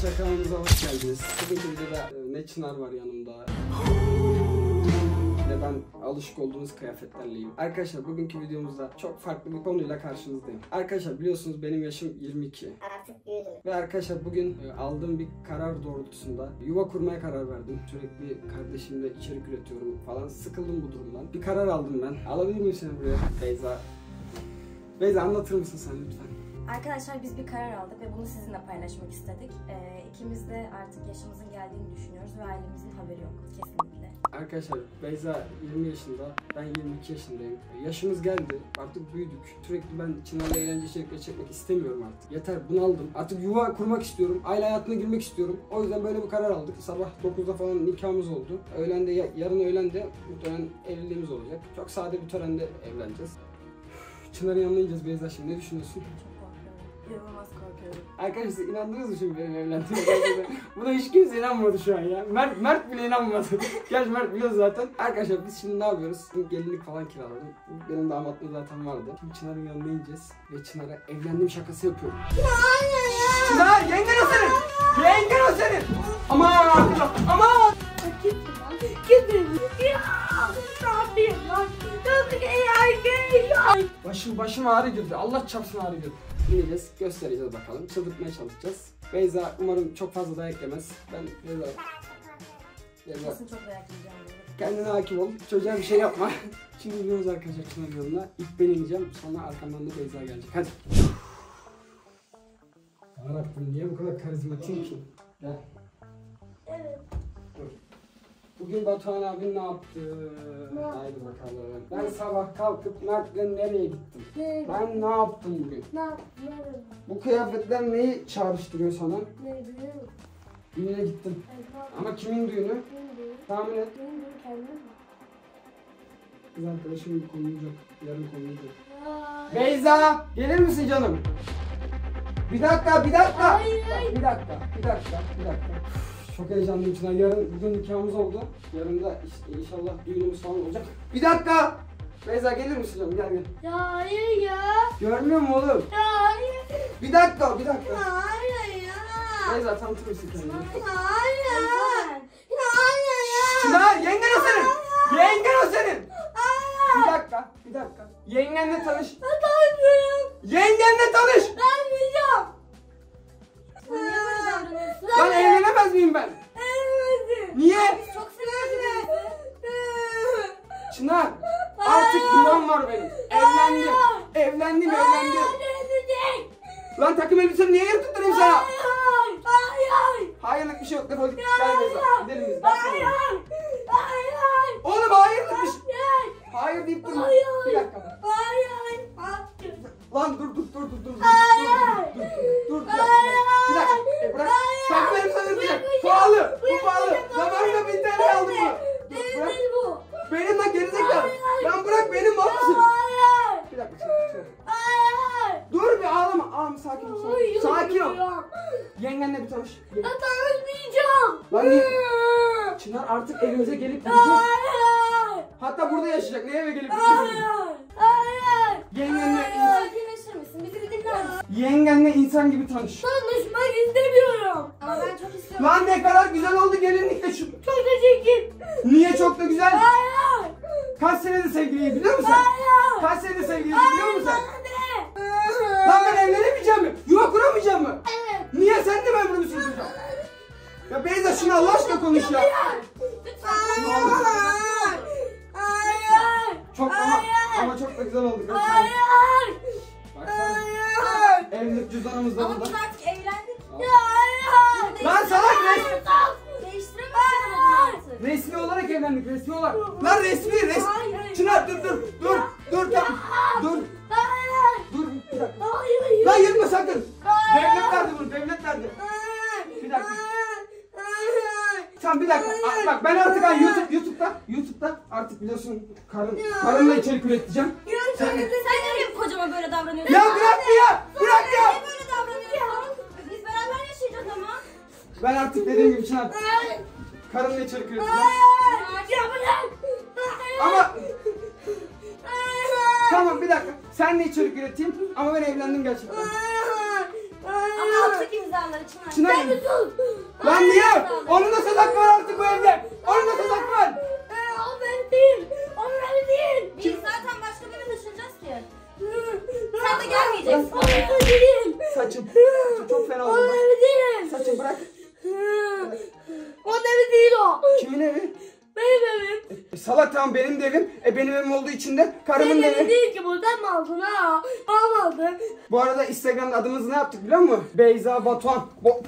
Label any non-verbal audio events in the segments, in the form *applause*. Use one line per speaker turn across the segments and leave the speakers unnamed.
Arkadaşlar kanalımıza hoş geldiniz. Bugünkü videoda e, ne Çınar var yanımda. Ve ben alışık olduğunuz kıyafetlerleyim. Arkadaşlar bugünkü videomuzda çok farklı bir konuyla karşınızdayım. Arkadaşlar biliyorsunuz benim yaşım 22.
Artık büyüdüm.
Ve arkadaşlar bugün e, aldığım bir karar doğrultusunda yuva kurmaya karar verdim. Sürekli kardeşimle içerik üretiyorum falan. Sıkıldım bu durumdan. Bir karar aldım ben. Alabilir miyim seni buraya? Beyza. Beyza anlatır mısın sen lütfen?
Arkadaşlar biz bir karar aldık ve bunu sizinle paylaşmak istedik. Ee, ikimiz de artık yaşımızın geldiğini düşünüyoruz ve ailemizin haberi yok kesinlikle.
Arkadaşlar Beyza 20 yaşında, ben 22 yaşındayım. Yaşımız geldi, artık büyüdük. Sürekli ben Çınar'la eğlence içerikleri çekmek istemiyorum artık. Yeter bunaldım. Artık yuva kurmak istiyorum, aile hayatına girmek istiyorum. O yüzden böyle bir karar aldık. Sabah 9'da falan nikahımız oldu. Öğlen de, yarın öğlen de muhtemelen evliliğimiz olacak. Çok sade bir törende evleneceğiz. Çınar'ın yanına ineceğiz Beyza şimdi. Ne düşünüyorsun?
Korkuyorum. İnanılmaz korkuyorum.
Arkadaşlar siz inandınız mı şimdi benim evlendiğime? *laughs* Buna hiç kimse inanmadı şu an ya. Mert, Mert bile inanmadı. Gerçi Mert biliyor zaten. Arkadaşlar biz şimdi ne yapıyoruz? Şimdi gelinlik falan kiraladım. Benim damatlığım zaten vardı. Şimdi Çınar'ın yanına ineceğiz. Ve Çınar'a evlendim şakası yapıyorum. Çınar yengen o senin! Yengen o senin! Aman! Aman! Başım başım ağrı girdi. Allah çarpsın ağrı girdi. İneceğiz, göstereceğiz bakalım. Çıldırtmaya çalışacağız. Beyza umarım çok fazla dayak yemez. Ben Beyza... Beyza
Kesin çok dayak yiyeceğim
kendine hakim ol. Çocuğa bir şey yapma. *laughs* Şimdi gidiyoruz arkadaşlar Çınar yoluna. İlk ben ineceğim. Sonra arkamdan da Beyza gelecek. Hadi. Yarabbim niye bu kadar karizmatik ki? Gel.
Evet.
Bugün Batuhan abi ne yaptı? Haydi bakalım. Ben sabah kalkıp Mert'le nereye gittim?
Ne?
Ben ne yaptım bugün?
Ne yaptın?
Bu kıyafetler neyi çağrıştırıyor sana?
Ne biliyor musun?
Düğüne gittim. Ama kimin düğünü?
Benim düğün.
Tahmin et.
Benim düğün kendim?
Kız arkadaşım konulacak. Yarın konulacak.
Ya.
Beyza! Gelir misin canım? Bir dakika, bir dakika.
Hayır, hayır.
Bir dakika, bir dakika, bir dakika. Çok heyecanlıyım Çınar. Yarın bugün nikahımız oldu. Yarın da iş- inşallah düğünümüz falan olacak. Bir dakika! Beyza gelir misin canım? Gel gel.
Ya hayır ya.
Görmüyor musun oğlum?
Ya hayır.
Bir dakika, bir dakika.
Ya hayır ya.
Beyza tanıtır mısın kendini?
Ya hayır. Ya hayır ya.
Çınar, yengen o senin! Yengen o senin!
Hayır.
Bir dakika, bir dakika. Yengenle tanış.
Ben tanıyorum.
Yengenle tanış! Lan dur dur dur dur dur. dur,
Hayır.
Dur dur dur. dur. Bir dakika. Bir dakika. E, bırak. Takım elbiseni yırtacak. Pahalı. Bu pahalı. Zamanında bin TL aldım bunu. Dur, bırak.
bu.
Benim lan gerizekalı.
Hayır.
Lan bırak benim mal mısın?
Hayır.
Bir dakika. çek, çek.
Hayır.
Dur bir ağlama. Ağlama sakin ol. Sakin, ol. sakin ol. Yengenle bir tanış.
Ben tanışmayacağım.
Lan niye? Çınar artık evimize gelip gidecek.
Hayır.
Hatta burada yaşayacak. Ne eve gelip gidecek?
Hayır. Hayır.
Yengenle,
Sakinleşir misin? Bizi bir dinler misin?
yengenle insan gibi tanış.
Tanışmak istemiyorum.
Ama ben çok istiyorum.
Lan ne kadar güzel oldu gelinlikle şu.
Çok teşekkür.
Niye çok da güzel?
Hayır.
Kaç senedir sevgiliyiz biliyor musun?
Hayır.
Kaç senedir Lan yırtma sakın. Devlet verdi bunu devlet verdi. Bir dakika. Tamam bir dakika. Aa, Bak ben artık ha, YouTube YouTube'da YouTube'da artık biliyorsun karın karınla içerik üreteceğim.
Sen, sen niye kocama böyle davranıyorsun?
Ya bırak bir ya. Bırak ya.
Niye böyle davranıyorsun? Biz beraber yaşayacağız ama.
Ben artık dediğim gibi Çınar karınla içerik üreteceğim. Ama tamam bir dakika. Senle içerik üreteyim ama ben evlendim gerçekten.
Ama attık imza dağları Çınar.
Çınar.
Sen bir sus.
Lan niye? Onun da söz var artık bu evde. Onun da söz var.
Ee, o benim değil. O benim değil.
Biz zaten başka bir yere taşınacağız ki. Sen de gelmeyeceksin.
O benim değil.
Saçım. Saçım çok fena
O
oldu. bak.
benim değil.
Saçım bırak.
O benim değil o.
Kimin evi?
Benim evim.
E, salak tamam benim de evim. E benim evim olduğu için de karımın
evim
evi.
değil ki bu. Sen mi aldın ha? Babam aldı.
Bu arada Instagram'da adımızı ne yaptık biliyor musun? Beyza Batuhan. Bo-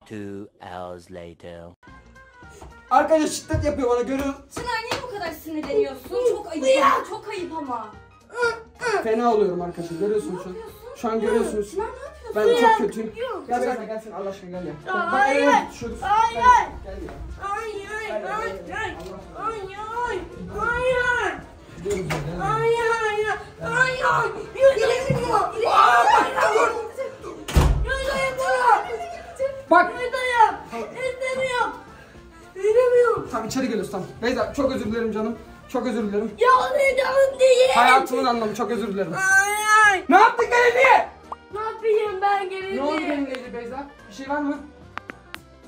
Two hours later.
Arkadaş şiddet yapıyor bana görüyor.
Çınar niye bu kadar sinirleniyorsun? Çok ayıp.
Ya.
Çok ayıp ama.
Fena oluyorum arkadaşlar görüyorsunuz şu an. Şu an görüyorsunuz.
Çınar ne yapıyorsun?
Ben
Ya.
çok kötüyüm. Gel Beyza gel sen Allah aşkına gel ya. Bak, bak
Hayır.
elime tutuşuyoruz.
Hayır.
Aşkına.
Ay ay. Ay ay.
Gidiyoruz.
Ay ay ay ay. Yürüyün. Yürüyün bu.
Bak.
Yürüyün. İstemiyorum. İstemiyorum.
Tamam içeri geliyoruz tamam. Beyza çok özür dilerim canım. Çok özür dilerim.
Ya ne canım değil.
Hayatımın anlamı çok özür dilerim.
Ay ay.
Ne yaptık belediye?
Ne yapayım ben gelin
Ne oldu
diye.
benimle Beyza? Bir şey var mı?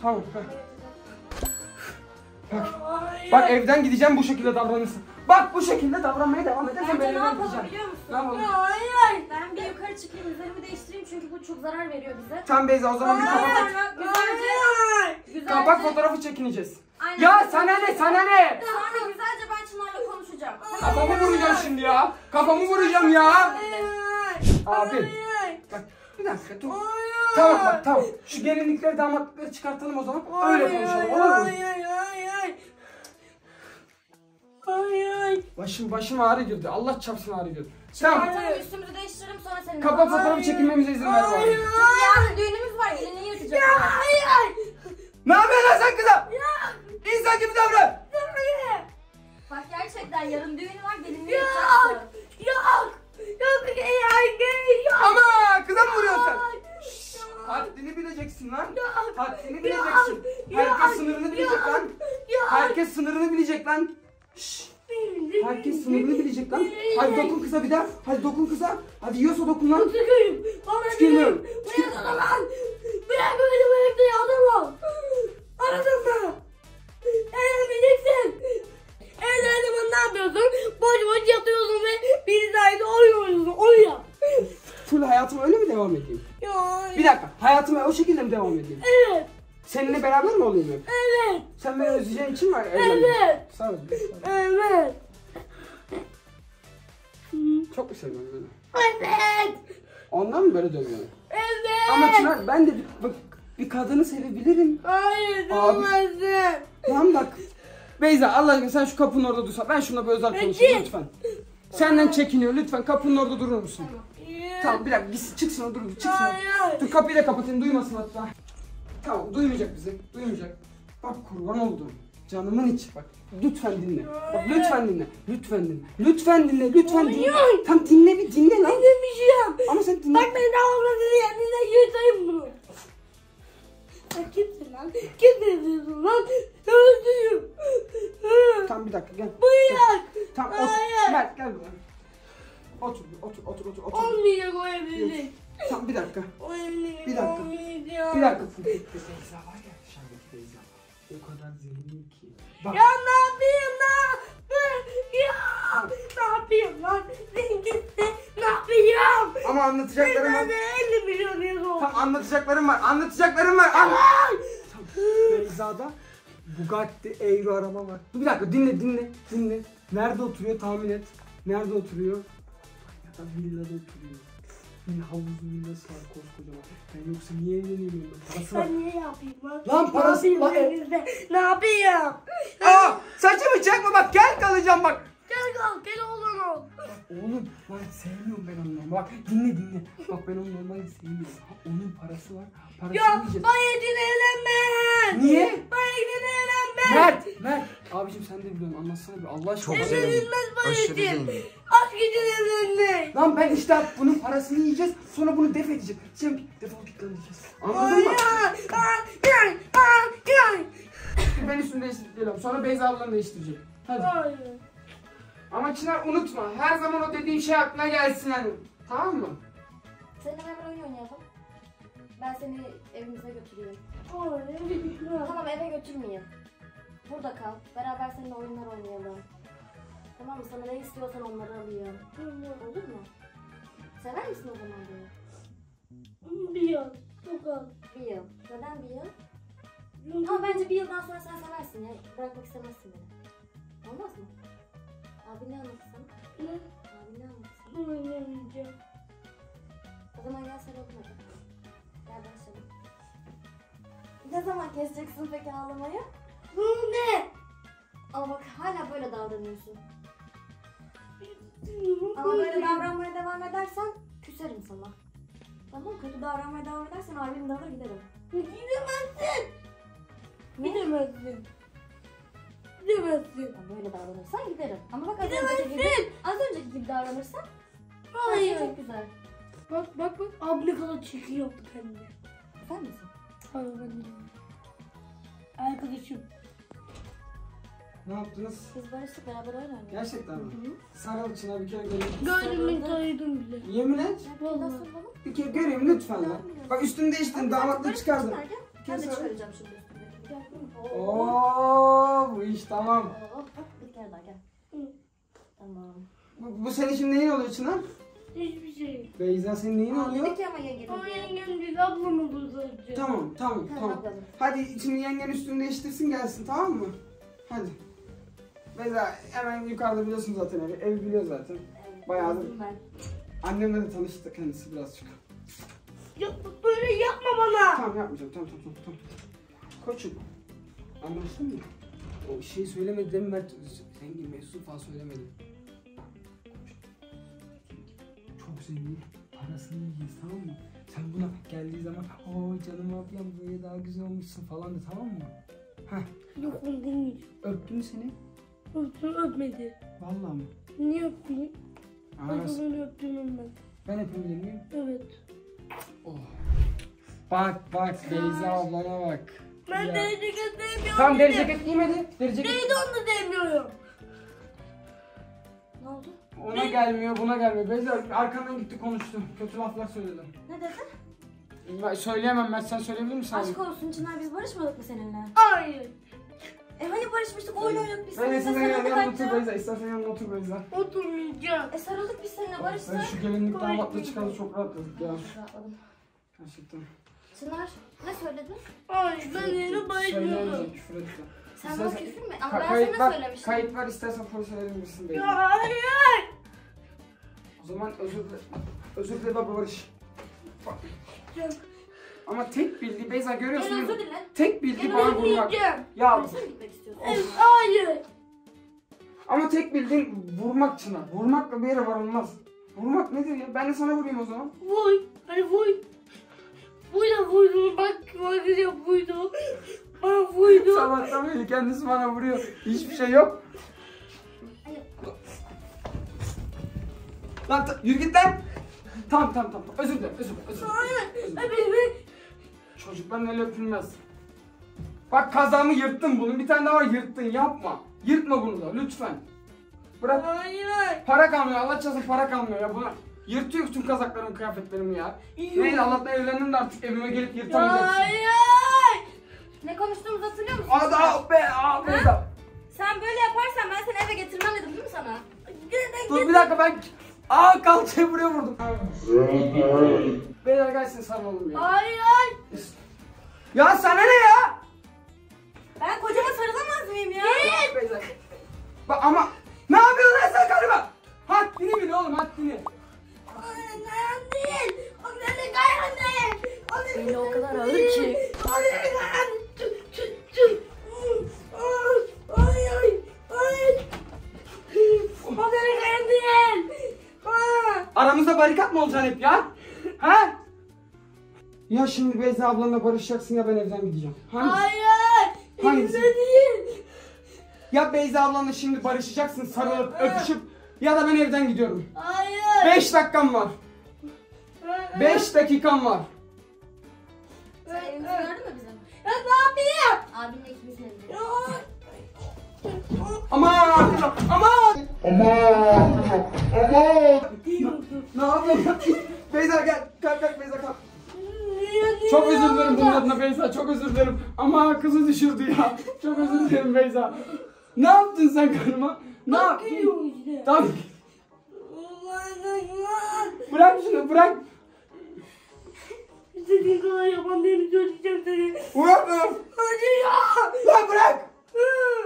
Tamam. heh. Bak, bak evden gideceğim bu şekilde davranırsın. Bak bu şekilde davranmaya devam edersen
Bence
ben
ne
evden
yapalım
gideceğim.
biliyor musun?
Ne yapalım?
Ay ay.
Ben bir yukarı çıkayım üzerimi değiştireyim çünkü bu çok zarar veriyor bize.
Tamam Beyza o zaman bir
Ay,
kapak,
Sonra güzelce,
kapak fotoğrafı çekineceğiz.
Aynen.
Ya sana ne sana ne?
Sonra güzelce ben Çınar'la konuşacağım.
Kafamı vuracağım şimdi ya. Kafamı vuracağım ya.
Ay ay.
Abi. Bir dakika dur.
Ay
Tamam bak tamam. Şu gelinlikleri damatlıkları çıkartalım o zaman. Öyle konuşalım olur mu?
Ay ay ay ay. Ay ay.
Başım başım ağrı girdi. Allah çarpsın ağrı girdi. Tamam.
Tamam üstümüzü değiştiririm sonra seninle. Konuşalım.
fotoğrafı çekilmemize izin ver
Ay
bari.
ay.
Yarın düğünümüz var elini yırtacak.
Ay ay.
Ne yapıyorsun lan sen kızım?
Ya.
İnsan gibi davran.
Bak gerçekten yarın düğünü var gelinliği yırtacaksın.
Yok. Yok. Ay. Yok.
Ama kıza mı vuruyorsun. Haddini bileceksin lan. Haddini bileceksin. Herkes sınırını bilecek lan. Herkes sınırını bilecek lan. Şşş. Herkes sınırını bilecek lan. Hadi dokun kıza bir daha. Hadi dokun kıza. Hadi yiyorsa dokun lan.
Sıkıyım. Bana değil. Bırak onu lan. Bırak beni bu evde adam ol. Anladın mı? Evlenmeyeceksin.
Devam edeyim?
Ya.
Bir dakika. Hayatıma o şekilde mi devam edeyim?
Evet.
Seninle beraber mi olayım hep?
Evet.
Sen beni özleyeceğin için evlendim.
Evet.
Sağ ol.
Evet.
Çok mu seviyorsun beni?
Evet.
Ondan mı böyle dövüyorsun?
Evet.
Ama Çınar ben de bir, bak, bir kadını sevebilirim.
Hayır. Demezsin.
Tamam bak. Beyza Allah aşkına sen şu kapının orada dursan. Ben şuna bir özel konuşayım lütfen. Senden çekiniyor lütfen kapının orada durur musun? Tamam bir dakika gitsin çıksın o dur çıksın.
Hayır.
Dur kapıyı da kapatayım duymasın hatta. Tamam duymayacak bizi duymayacak. Bak kurban oldum. Canımın içi bak. Lütfen dinle. Bak lütfen dinle. Lütfen dinle. Lütfen dinle. Lütfen dinle.
Hayır.
Tam dinle bir dinle lan.
Demeyeceğim.
Ama sen dinle.
Bak beni avradını yerine yutayım bunu. Sen kimsin lan? Kimsin lan? Öldürüyorum.
Tamam bir dakika gel.
Bırak.
Tamam.
Hayır.
Gel gel buraya. Otur otur otur otur otur.
Olmayacak o evlilik.
Tamam bir dakika.
O evlilik
Bir dakika.
olmayacak.
Bir dakika. Beyza var ya dışarıdaki Beyza. O kadar zengin ki. Bak
Ya ne yapayım lan? Ya ne yapayım lan? Zenginse ne yapayım?
ama anlatacaklarım var.
Ben de 50 milyon euro.
Tam anlatacaklarım var. Anlatacaklarım var. An Beyza'da Bugatti Euro araba var. Dur bir dakika dinle dinle dinle. Nerede oturuyor tahmin et. Nerede oturuyor? Da villada oturuyor. Bir havuzlu villası var koskocaman. Ben yoksa niye evleneyim ben? Parası var.
Ben niye yapayım lan?
Lan parası-
Ne yapayım
lan-
evinizde? Ne yapayım?
Aa saçımı çekme bak gel kalacağım bak.
Gel kalk gel oğlan ol.
Oğlum bak sevmiyorum ben onu. Bak dinle dinle. Bak ben onu normalde sevmiyorum. Onun parası var. Parasını
Ya
yiyeceğiz.
Bayet'in evlenme.
Niye?
Bayet'in evlenme.
Mert, Mert. Abicim sen de biliyorsun anlatsana bir Allah aşkına.
Çok zengin. Aşırı zengin.
Aşk için evlenme.
Lan ben işte bunun parasını yiyeceğiz sonra bunu def edeceğiz. Şimdi ki defol git lan diyeceğiz. Anladın mı?
Gel, gel.
Ben üstümü değiştirip geliyorum. Sonra Beyza ablanı değiştirecek. Hadi.
Hayır.
Ama Çınar unutma. Her zaman o dediğin şey aklına gelsin hani. Tamam mı?
Seninle beraber oyun oynayalım. Ben seni evimize götürüyorum.
Hayır.
Tamam eve götürmeyeyim. Burada kal. Beraber seninle oyunlar oynayalım. Tamam mı? Sana ne istiyorsan onları alayım. Olur mu? Sever misin o zaman beni?
Bir yıl. Çok az.
Bir yıl. Neden bir yıl? Ama bence bir yıldan sonra sen seversin ya. Bırakmak istemezsin beni. Olmaz mı? Abi ne anlatsın?
Ne?
Abi ne anlatsın?
Oynamayacağım.
O zaman gel sarılalım hadi. Gel başlayalım. Ne zaman keseceksin peki ağlamayı?
Bu ne?
Ama bak hala böyle davranıyorsun. Ama böyle davranmaya devam edersen küserim sana. Tamam kötü davranmaya devam edersen abim de alır giderim.
Gidemezsin. Gidemezsin. Gidemezsin.
Ya Böyle davranırsan giderim. Ama bak az önceki gibi, az önceki gibi davranırsan her şey
Hayır.
çok güzel.
Bak bak bak. Ne kadar çirkin yaptı kendini.
Sen misin?
Hayır ben değilim. Arkadaşım.
Ne yaptınız?
Biz barıştık beraber oynuyoruz.
Gerçekten mi? Sarıl Çınar bir kere göreyim.
Gördüm tanıdım bile.
Yemin et.
Ya bir?
Bir kere göreyim lütfen lan. Bak üstünü değiştirdin damatlık
Barış
çıkardın.
çıkar, gel. Ben de
Kesin.
çıkaracağım şimdi üstündekini. Gel. Oo.
Oo bu iş tamam.
Oo, bak bir kere daha gel. Tamam.
Bu, bu senin şimdi neyin oluyor Çınar?
Hiçbir şey.
Beyza senin neyin
Aa,
oluyor?
dedik ya ama yengenin
Ama
diye.
yengem değil ablam olur sadece.
Tamam tamam
Tamam.
Hadi şimdi yengen üstünü değiştirsin gelsin tamam mı? Hadi. Beyza hemen yukarıda biliyorsun zaten evi. Evi biliyor zaten.
Evet,
Bayağıdır.
Ben.
Annemle de tanıştı kendisi birazcık.
Ya böyle yapma bana.
Tamam yapmayacağım tamam tamam tamam. Koçum. Anlaştın mı? O şey söylemedi değil mi Mert? Zengin Mesut falan söylemedi. Çok zengin. Parasını yiyeceğiz tamam mı? Sen buna geldiği zaman o canım ablam böyle daha güzel olmuşsun falan de tamam mı?
Yok onu demeyeceğim.
Öptü mü seni?
Öptüm öpmedi.
Vallahi mı?
Niye?
Aa,
Hadi ben öptüm ben.
ben öpebilir miyim?
Evet.
Oh. Bak bak Beyza ablana bak.
Ben
Ya.
deri ceket demiyorum.
Tam deri ceket giymedi. Deri ceket.
Neydi onu da demiyorum.
Ne oldu?
Ona gelmiyor, buna gelmiyor. Beyza arkandan gitti konuştu. Kötü laflar söyledi.
Ne dedin?
Ben söyleyemem ben. Sen söyleyebilir misin abi?
Aşk olsun Çınar biz barışmadık mı seninle?
Hayır.
E hani barışmıştık oyun oynadık biz
Ben
seninle
yanına
sarıldık
yanına otur
hatta.
Beyza. İstersen yanına otur Beyza.
Oturmayacağım.
E sarıldık biz seninle
Ben
barıştık.
şu gelinlik damatla çıkalı çok rahatladık ya.
Rahatladım.
Gerçekten.
Çınar ne söyledin?
Hayır ben yeni bayılıyorum.
Söyleyemeyeceğim küfür etti.
Sen bana
İstersen-
küfür mü? Ama
Ka-
ben
kayıt
sana
var,
söylemiştim.
kayıt var istersen polise verebilirsin Beyza.
Ya hayır.
O zaman özür dilerim. Özür dile baba barış. Bak.
Canım.
Ama tek bildiği Beyza görüyorsun değil mi? Tek bildiği
Gel
bana vurmak. Ya
Polise mi gitmek istiyorsun?
Evet, Hayır.
ama tek bildiğin vurmak Çınar. Vurmakla bir yere varılmaz. Vurmak nedir ya? Ben de sana vurayım o zaman.
Vuy. Hadi vuy. Vuy da vuydu. Bak ya vuydu. Bana vuydu.
Sabahtan beri kendisi bana vuruyor. Hiçbir şey yok.
Hayır.
Lan ta- yürü git lan. Tamam tamam tamam. Özür dilerim özür dilerim. Özür dilerim.
Hayır.
Özür dilerim.
Hadi beni.
Çocukların eli öpülmez. Bak kazağımı yırttın bunu. Bir tane daha yırttın. Yapma. Yırtma bunu da lütfen. Bırak.
Hayır.
Para kalmıyor. Allah çarpsın para kalmıyor ya. Buna yırtıyor tüm kazaklarımı, kıyafetlerimi ya. Neyse Allah'tan evlendim de artık evime gelip yırtamayacaksın.
Hayır.
Ne konuştuğumuzu hatırlıyor musun?
Aa da be aa be.
Sen böyle yaparsan ben seni eve getirmem dedim değil mi sana?
Dur bir dakika ben Aa kalçayı buraya vurdum. Beyler gelsin sarılalım ya.
Hayır.
Ya sana ne ya?
Ben kocama sarılamaz mıyım ya?
Beyler. Bak ama ne yapıyorsun lan sen karıma? Haddini bil oğlum haddini.
Kayan değil. O senin kayan değil. O senin
Beni o kadar ağır ki.
Aramızda barikat mı olacaksın hep ya? Ha? Ya şimdi Beyza ablanla barışacaksın ya ben evden gideceğim. Hangisi?
Hayır.
Hangisi?
Elimde değil.
Ya Beyza ablanla şimdi barışacaksın sarılıp öpüşüp ya da ben evden gidiyorum.
Hayır.
5 dakikam var. 5 dakikam var.
Sen evimizi gördün mü bizim?
Ya ne yapayım?
Abinle evinde.
Ya.
Aman! Aman! Aman! Aman! Ne yapıyorsun? Beyza gel. Kalk kalk Beyza kalk. Çok özür dilerim bunun adına Beyza. Çok özür dilerim. Ama kızı düşürdü ya. Çok özür dilerim Beyza. Ne yaptın sen karıma? Ne yaptın?
İşte.
Tamam. Bırak şunu bırak.
İstediğin kadar yapan değilim söyleyeceğim seni.
Bırak.
Hadi ya.
Lan bırak.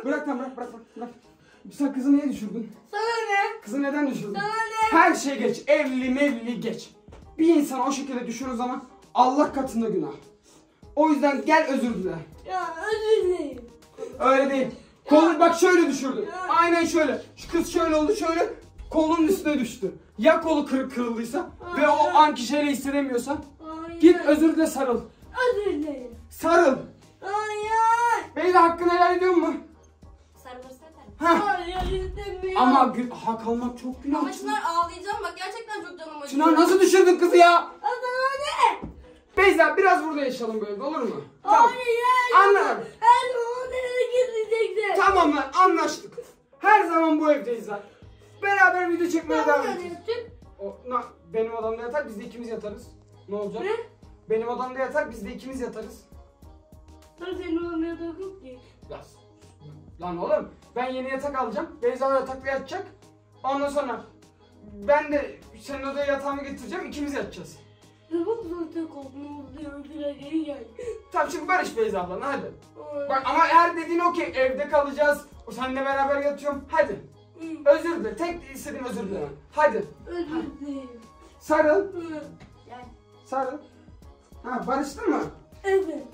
Bırak tamam bırak bırak bırak. bırak. Sen kızı niye düşürdün?
Sana ne?
Kızı neden düşürdün?
Sana ne?
Her şey geç. Evli mevli geç. Bir insan o şekilde düşürür zaman Allah katında günah. O yüzden gel özür dile.
Ya özür dilerim.
Öyle değil. Kolu bak şöyle düşürdü. Aynen şöyle. Şu kız şöyle oldu şöyle. Kolunun üstüne düştü. Ya kolu kırık kırıldıysa ve o anki şeyle hissedemiyorsa
Hayır.
git özür dile sarıl.
Özür dilerim.
Sarıl.
Hayır.
Beyza hakkını helal ediyor mu? Heh.
Hayır istemiyorum.
Ama gü- hak almak çok günah.
Ama Çınar ağlayacağım bak gerçekten çok canım acıyor.
Çınar nasıl düşürdün kızı ya?
Ne?
Beyza biraz burada yaşayalım bu evde olur mu? Tamam.
Hayır.
Anladım.
Her zaman nereye gideceksin?
Tamam lan anlaştık. Her zaman bu evdeyiz lan. Beraber video çekmeye devam edeceğiz. O, na, benim odamda yatar biz de ikimiz yatarız. Ne olacak?
Ne?
Benim odamda yatar biz de ikimiz yatarız.
Ben senin olmaya takıp ki.
Ya, lan oğlum ben yeni yatak alacağım. Beyza yatakla yatacak. Ondan sonra ben de senin odaya yatağımı getireceğim. ikimiz yatacağız.
Zaten kopmamız diyor. Bir geri gel.
Tamam şimdi barış Beyza ablanla hadi. Bak ama eğer dediğin okey evde kalacağız. O seninle beraber yatıyorum. Hadi. Özür dile. Tek istediğim özür dile. Hadi.
Özür dilerim.
Sarıl.
Gel.
Sarıl. Ha barıştın mı?
Evet.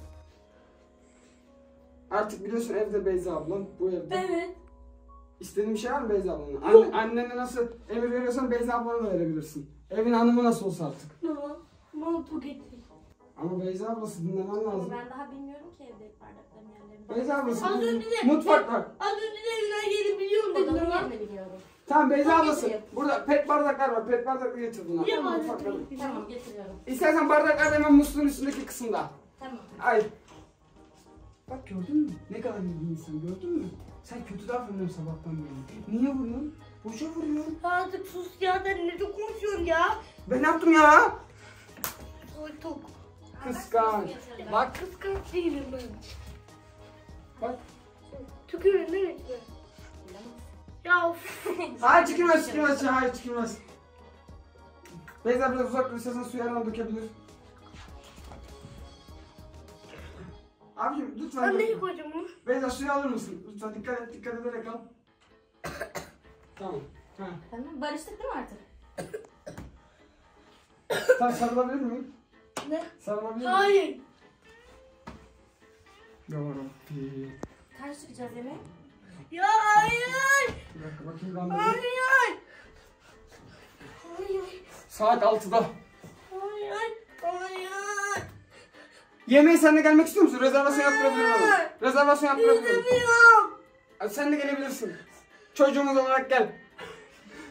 Artık biliyorsun evde Beyza ablan. Bu evde.
Evet.
İstediğin bir şey var mı Beyza ablanla?
Yok.
Anne, annene nasıl emir veriyorsan Beyza ablana da verebilirsin. Evin hanımı nasıl olsa artık.
Tamam. Mantu getir.
Ama Beyza ablası dinlemen
Ama
lazım.
ben daha bilmiyorum ki evde bardakların yerlerini.
Beyza ablası.
Az önce de-
Mutfak var.
Az önce de evine gelip biliyorum dedin
Odamın
ama.
yerini biliyorum.
Tamam Beyza
Tamam,
ablası.
getireyim.
Burada pet bardaklar var. Pet bardakları getir bunlar.
Niye
Tamam, mutfakta.
Tamam getiriyorum.
İstersen bardaklar da hemen musluğun üstündeki kısımda.
Tamam.
Ay. Bak gördün mü? Ne kadar iyi bir insan gördün mü? Sen kötü davranıyorsun sabahtan beri. Niye vuruyorsun? Boşa vuruyorsun.
Artık sus ya sen ne çok konuşuyorsun ya.
Ben ne yaptım ya?
Soytuk.
Kıskanç. Bak
Kıskanç değilim ben.
bak.
Tükürün değil mi? Ya of. *laughs*
Hayır çıkılmaz çıkılmaz. Hayır çıkılmaz. Beyza biraz uzak dur istersen suyu hemen dökebilir. Abicim lütfen.
Ben koyacağım onu?
Beyza suyu alır mısın? Lütfen dikkat et dikkat ederek al. tamam. Ha.
Tamam barıştık değil mi artık?
Sen sarılabilir miyim?
Ne?
Sarılabilir miyim?
Hayır.
Yarabbi.
Kaç çıkacağız yemeğe?
Ya hayır.
Bir dakika bakayım ben de.
Hayır. Hayır.
Saat 6'da.
Hayır. Hayır.
Yemeğe sen de gelmek istiyor musun? Rezervasyon yaptırabilirim ama. Rezervasyon yaptırabilirim.
İstemiyorum.
Sen de gelebilirsin. Çocuğumuz olarak gel.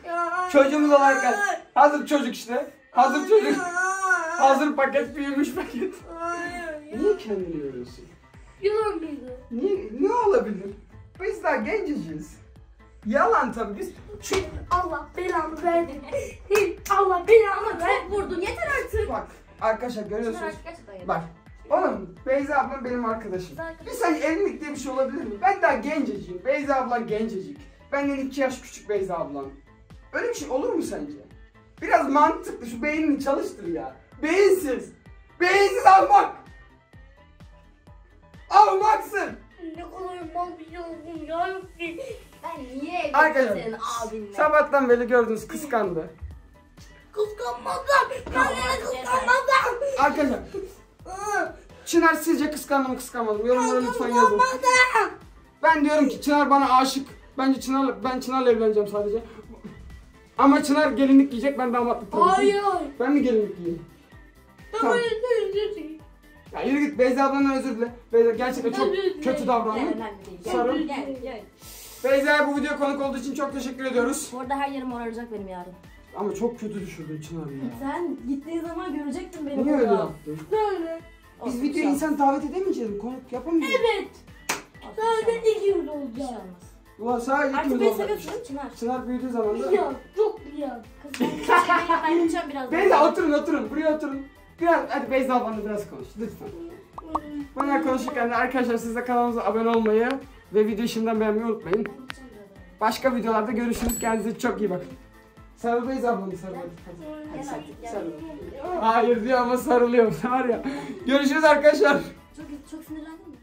Ya hayır.
Çocuğumuz olarak gel. Hazır çocuk işte. Hazır çocuk. Hazır paket, büyümüş paket. Niye kendini yoruyorsun?
Yılan mıydı?
Niye, ne olabilir? Biz daha genceciyiz. Yalan tabii biz. Şu,
Allah belamı verdi. Allah belamı verdi.
Çok vurdun yeter artık.
bak arkadaşlar görüyorsunuz. Bak. Oğlum Beyza ablam benim arkadaşım. Bir sence evlilik diye bir şey olabilir mi? Ben daha genceciyim. Beyza ablan gencecik. Benden iki yaş küçük Beyza ablan. Öyle bir şey olur mu sence? Biraz mantıklı şu beynini çalıştır ya. Beyinsiz. Beyinsiz almak. Almaksın.
Ne kadar mal bir şey oldum ya.
Ben niye senin abinle?
Sabahtan beri gördünüz kıskandı.
Kıskanmadan. Ben seni kıskanmadan.
Arkadaşlar Çınar sizce kıskandı mı kıskanmadı mı? Yorumlara lütfen yazın. Ben diyorum ki Çınar bana aşık. Bence Çınar ben Çınar'la evleneceğim sadece. Ama Çınar gelinlik giyecek ben damatlık tabii.
Hayır.
Ben mi gelinlik giyeyim?
Ben
Tamam.
böyle söyleyeceksin.
Ya yürü git Beyza ablandan özür dile. Beyza gerçekten çok
Özür dilerim.
kötü
Gel
davrandı.
önemli değil. Gel,
Sarıl.
Gel gel.
Beyza'ya bu video konuk olduğu için çok teşekkür ediyoruz.
Bu arada her yerim moraracak benim yarın.
Ama çok kötü düşürdün Çınar ya.
Sen gittiğin zaman görecektin beni
Niye öyle yaptın?
Böyle.
Biz
Olsun,
videoya
bir şey
insan davet edemeyeceğiz mi? Konuk yapamayacağız.
Evet.
olmaz. Olsun, bir şey
Sadece
olmaz.
iki
Bir şey
olacak.
olmaz.
Ulan sadece
Artık
ikimiz
beni
olacak.
seviyorsun Çınar?
Çınar büyüdüğü zaman da...
Biliyorum. Çok biliyorum.
Kız ben ben, *laughs* ben gideceğim biraz.
Beyza oturun oturun. Buraya oturun. Biraz, hadi Beyza bana biraz konuş lütfen. Bana konuşurken de arkadaşlar siz de kanalımıza abone olmayı ve videoyu şimdiden beğenmeyi unutmayın. Başka videolarda görüşürüz. Kendinize çok iyi bakın. Sarıl Beyza ablanı sarıl. hadi. Sarıl, sarıl. Hayır diyor ama sarılıyor var ya. Görüşürüz arkadaşlar.
Çok, çok sinirlendim